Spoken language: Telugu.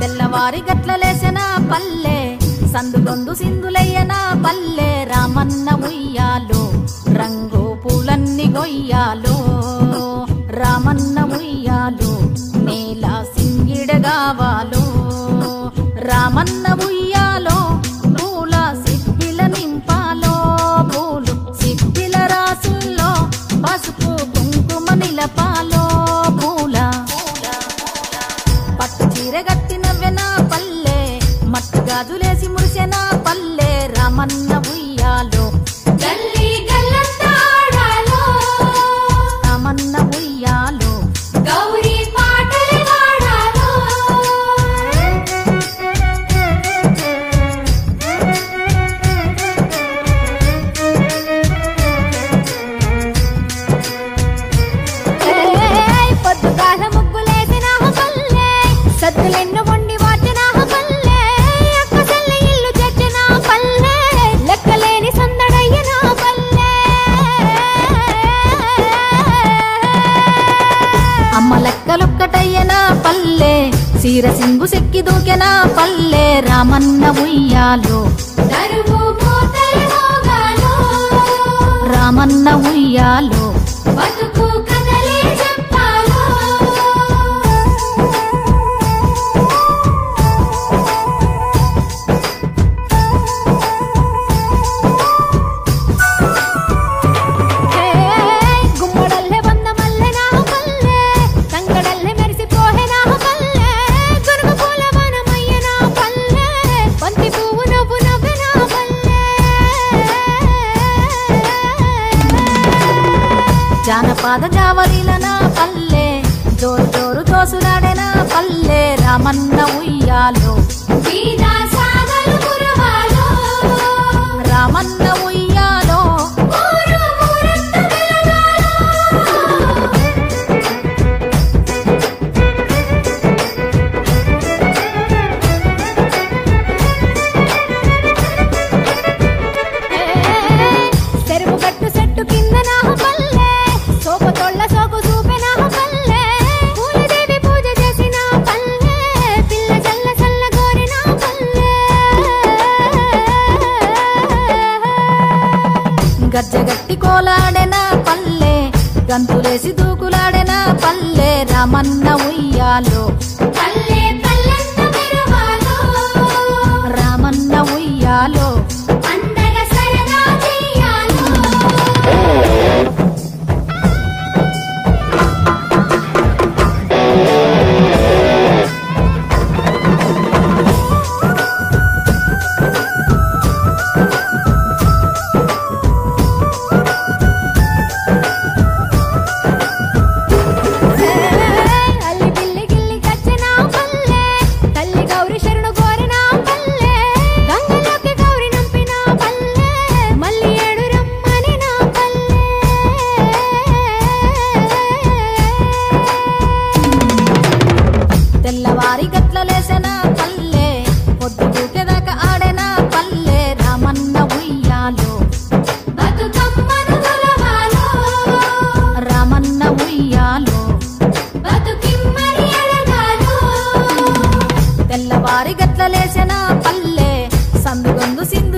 తెల్లవారి గట్ల లేచిన పల్లె? సందు గొందు సిందులయ్యన పల్లె? రామన్న ఉయ్యాలు రంగు పూలన్నీ గొయ్యాలో. రామన్న ఉయ్యాలు నేల సింగిడగావాలో. పొద్దులేసి ముడుసేనా పల్లె రమన్న ఉయ్యాలో. గల్లీ గల్లీ చీర సింగు సెక్కి దూకెన పల్లె రామన్న ఉయ్యాలో. రామన్న పాదజావలిలనా పల్లె? జోరు జోరు దోసులాడేనా పల్లె? రామన్న ఉయ్యాలో. గజ్జగట్టి కోలాడెనా పల్లె? గంతులేసి దూకులాడెనా పల్లె? రమన్న ఉయ్యాలో. పల్లె సందుగొందు సింధు